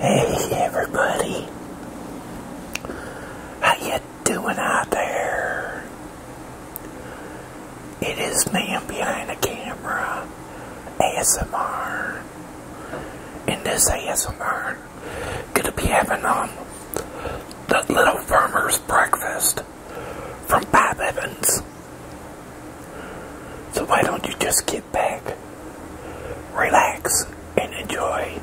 Hey everybody, how you doing out there? It is man behind the camera, ASMR. In this ASMR, gonna be having um the little farmer's breakfast from Bob Evans. So why don't you just get back, relax, and enjoy.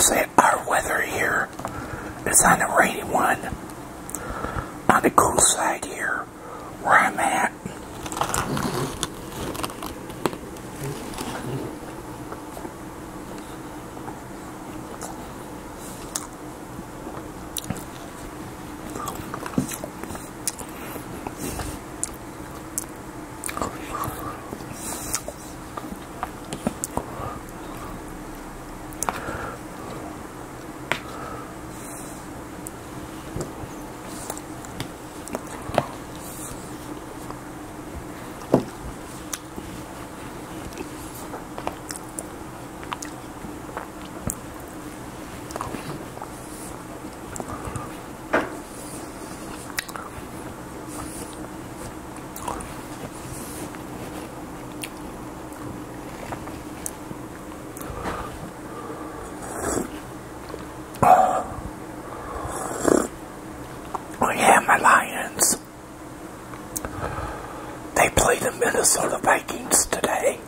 Say our weather here is on the rainy one. On the cool side here, where I'm at. Oh yeah, my Lions. They play the Minnesota Vikings today.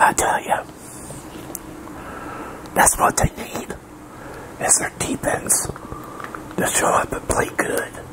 I tell you, that's what they need. Is their defense to show up and play good.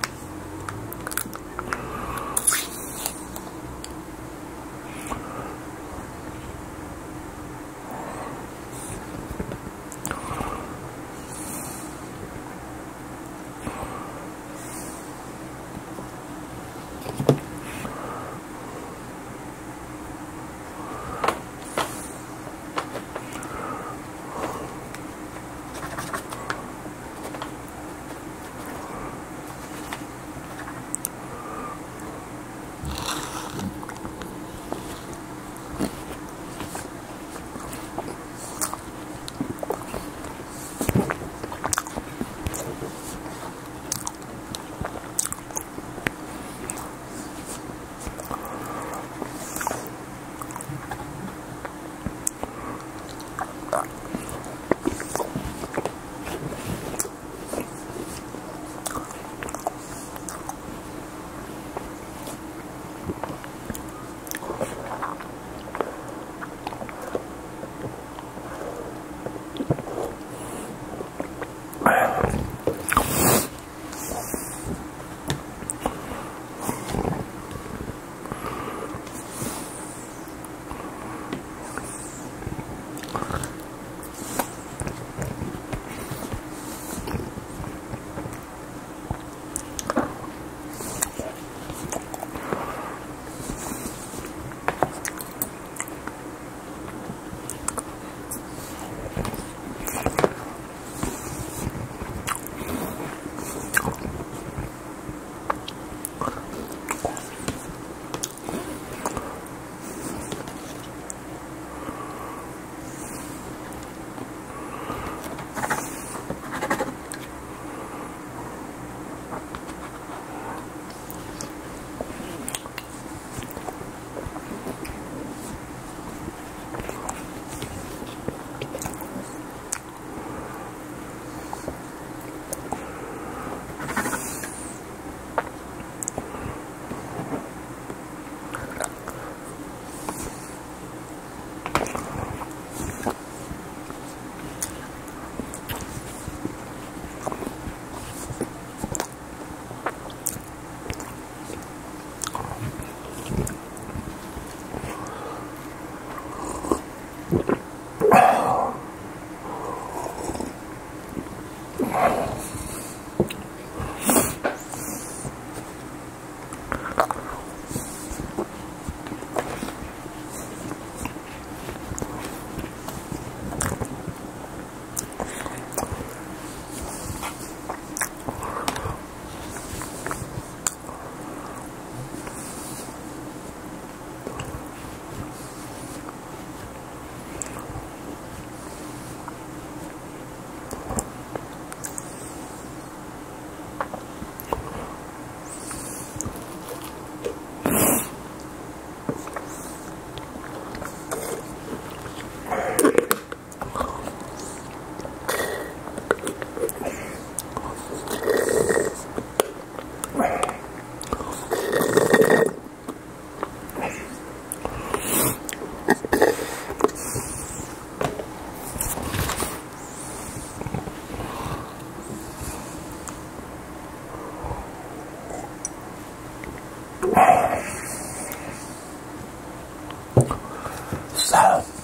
So.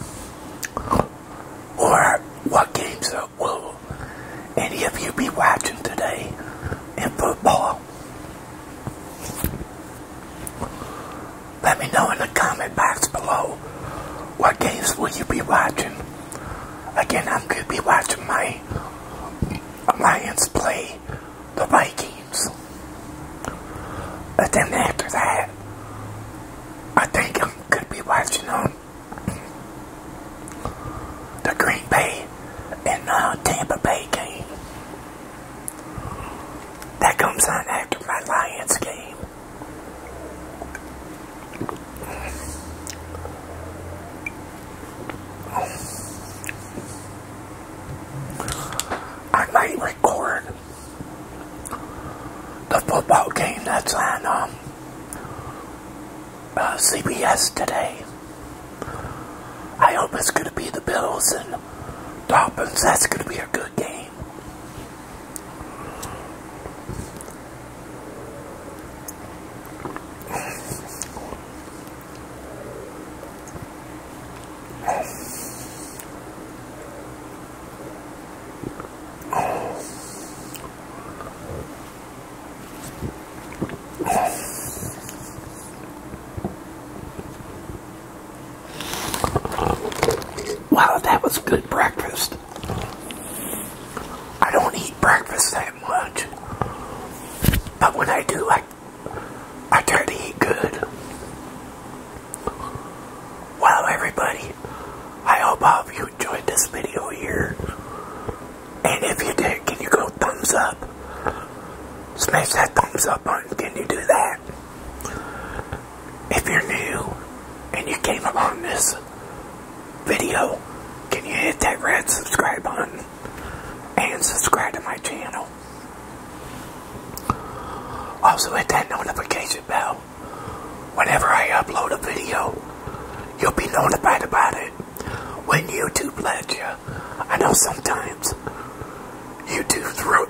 CBS today. I hope it's going to be the Bills and Dolphins. That's going to be a good game. Wow, that was good breakfast. I don't eat breakfast that much. But when I do, I, I try to eat good. Well, everybody, I hope all of you enjoyed this video here. And if you did, can you go thumbs up? Smash that thumbs up button. Can you do that? If you're new and you came along this video, can you hit that red subscribe button and subscribe to my channel? Also hit that notification bell. Whenever I upload a video, you'll be notified about it when YouTube lets you. I know sometimes YouTube's real